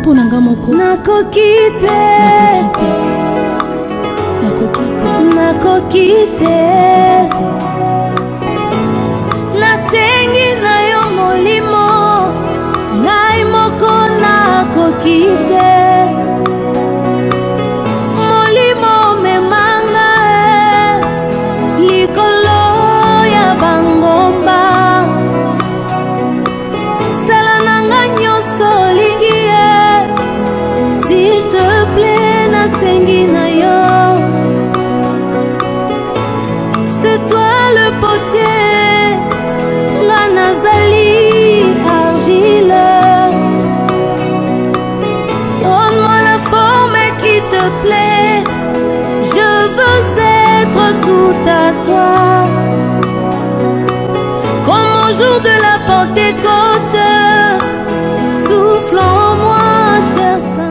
mpo na nga moko? Nakoki te. Nakoki te. Nakoki te c'est toi le potier la nazali argile. Donne-moi la forme qui te plaît. Je veux être tout à toi. Comme au jour de la Pentecôte souffle en moi cher Saint.